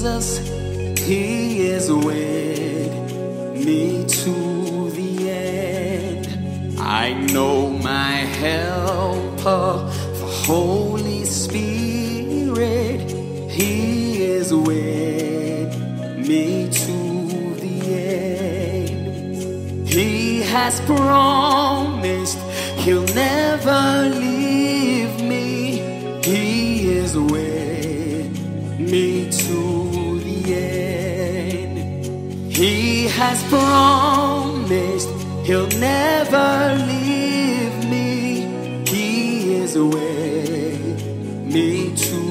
Jesus, He is with me to the end. I know my helper, the Holy Spirit, He is with me to the end. He has promised He'll never leave me. He is with me has promised He'll never leave me. He is with me to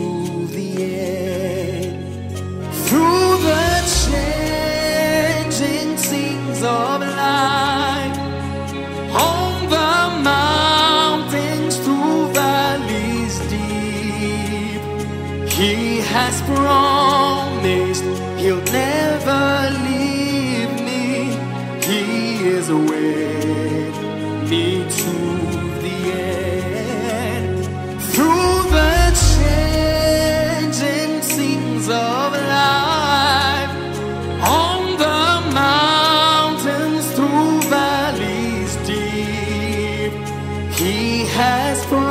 the end. Through the changing scenes of life, on the mountains, through valleys deep, He has promised. has for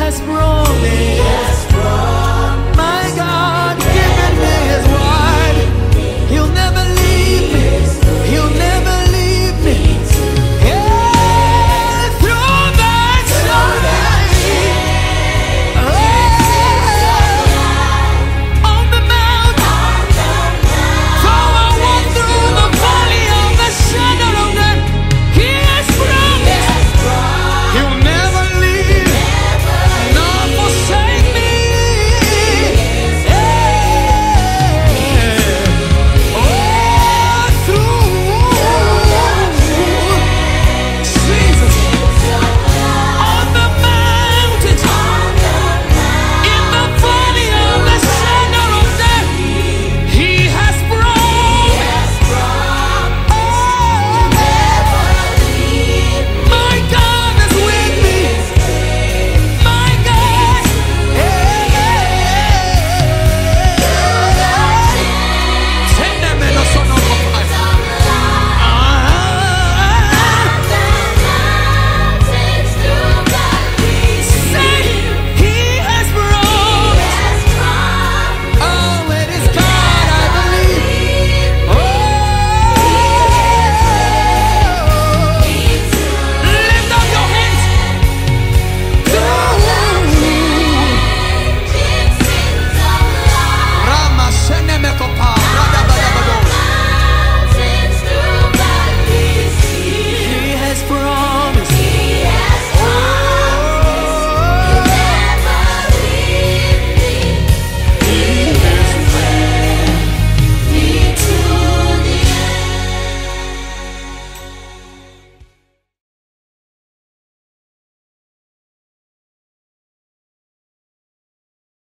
has rolling.